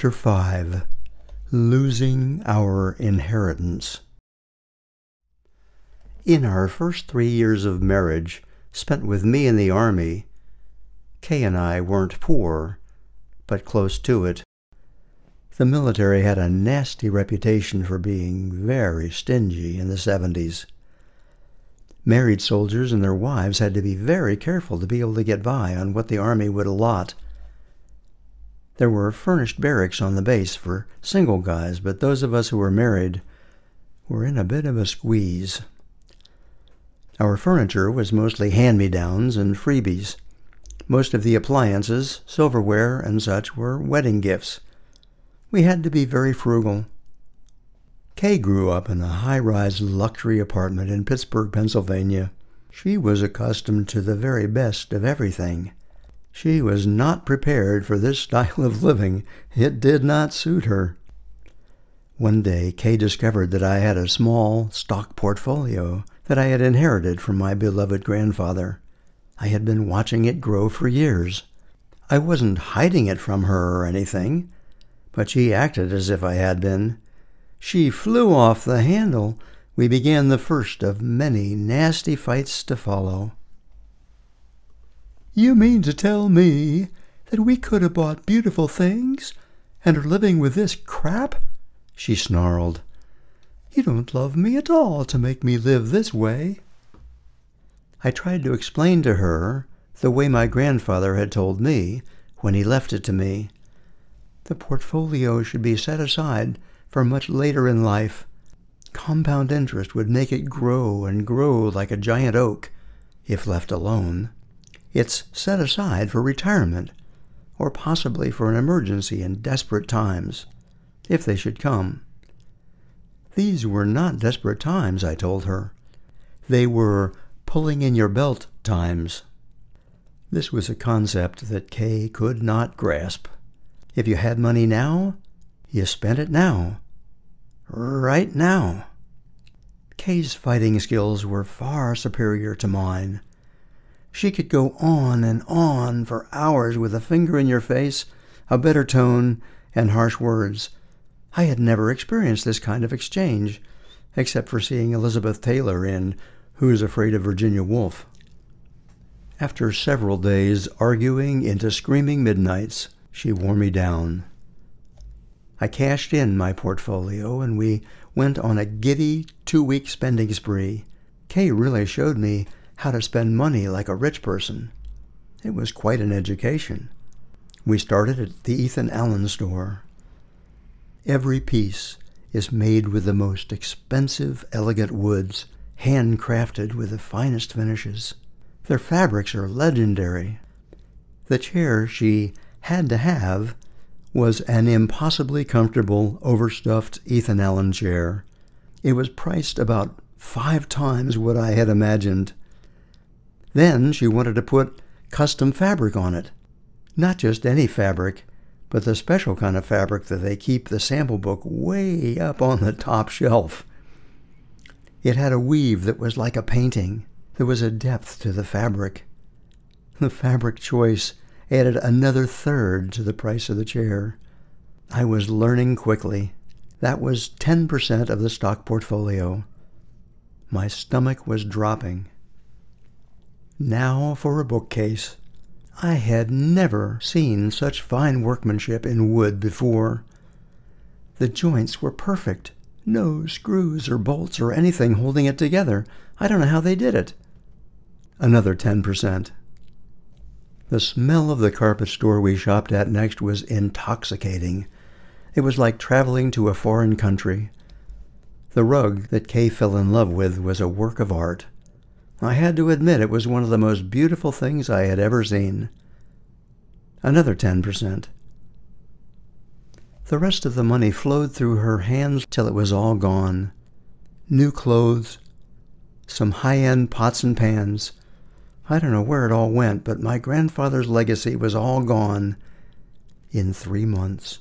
Chapter 5 Losing Our Inheritance In our first three years of marriage, spent with me in the Army, Kay and I weren't poor, but close to it. The military had a nasty reputation for being very stingy in the 70s. Married soldiers and their wives had to be very careful to be able to get by on what the Army would allot. There were furnished barracks on the base for single guys, but those of us who were married were in a bit of a squeeze. Our furniture was mostly hand me downs and freebies. Most of the appliances, silverware, and such were wedding gifts. We had to be very frugal. Kay grew up in a high rise luxury apartment in Pittsburgh, Pennsylvania. She was accustomed to the very best of everything. She was not prepared for this style of living. It did not suit her. One day, Kay discovered that I had a small stock portfolio that I had inherited from my beloved grandfather. I had been watching it grow for years. I wasn't hiding it from her or anything, but she acted as if I had been. She flew off the handle. We began the first of many nasty fights to follow. You mean to tell me that we could have bought beautiful things and are living with this crap? She snarled. You don't love me at all to make me live this way. I tried to explain to her the way my grandfather had told me when he left it to me. The portfolio should be set aside for much later in life. Compound interest would make it grow and grow like a giant oak if left alone. It's set aside for retirement, or possibly for an emergency in desperate times, if they should come. These were not desperate times, I told her. They were pulling in your belt times. This was a concept that Kay could not grasp. If you had money now, you spent it now. Right now. Kay's fighting skills were far superior to mine. She could go on and on for hours with a finger in your face, a bitter tone, and harsh words. I had never experienced this kind of exchange, except for seeing Elizabeth Taylor in Who's Afraid of Virginia Woolf. After several days arguing into screaming midnights, she wore me down. I cashed in my portfolio and we went on a giddy two week spending spree. Kay really showed me how to spend money like a rich person. It was quite an education. We started at the Ethan Allen store. Every piece is made with the most expensive, elegant woods, handcrafted with the finest finishes. Their fabrics are legendary. The chair she had to have was an impossibly comfortable, overstuffed Ethan Allen chair. It was priced about five times what I had imagined. Then she wanted to put custom fabric on it. Not just any fabric, but the special kind of fabric that they keep the sample book way up on the top shelf. It had a weave that was like a painting. There was a depth to the fabric. The fabric choice added another third to the price of the chair. I was learning quickly. That was 10% of the stock portfolio. My stomach was dropping. Now for a bookcase. I had never seen such fine workmanship in wood before. The joints were perfect. No screws or bolts or anything holding it together. I don't know how they did it. Another 10%. The smell of the carpet store we shopped at next was intoxicating. It was like traveling to a foreign country. The rug that Kay fell in love with was a work of art. I had to admit it was one of the most beautiful things I had ever seen. Another 10%. The rest of the money flowed through her hands till it was all gone. New clothes, some high-end pots and pans. I don't know where it all went, but my grandfather's legacy was all gone in three months.